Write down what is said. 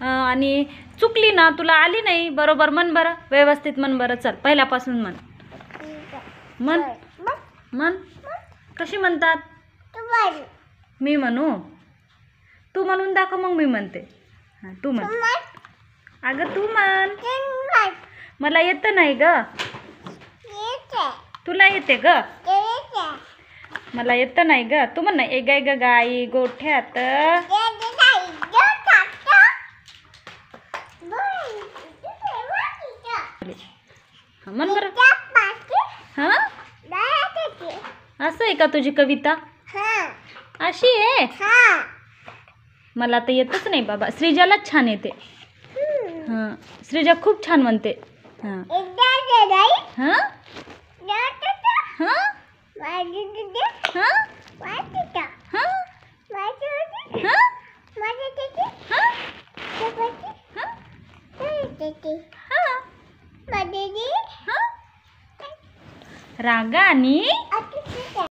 आणि चुकली ना तुला आली नाही बरोबर म्हण बरं व्यवस्थित म्हण बरं चल पहिल्यापासून म्हण. म्हण. मन म्हण. कशी म्हणतात? मी म्हणू? तू म्हणून दाखव मग मी म्हणते. हां तू म्हण. अगं तू म्हण. मला येतं नाही ग. तुला येते ग. मला येतं नाही ग. तू म्हण ना ग गाई गोठ्यात. हा, म्हण बरं हाँ? असं आहे का तुझी कविता? अशी आहे? मला तर येतच नाही बाबा. श्रीजालाच छान येते. हाँ. श्रीजा खूप छान म्हणते. हाँ. हाँ? हाँ? हाँ? वाटीचं हां?